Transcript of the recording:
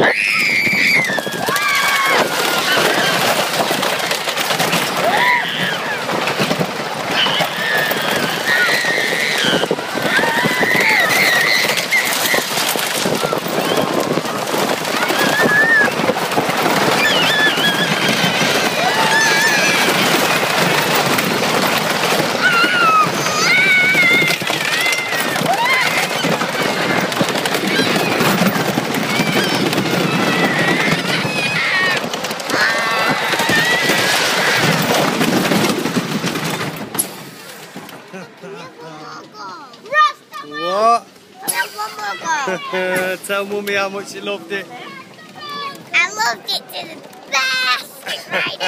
Yeah. What? Tell mummy how much you loved it. I loved it to the best.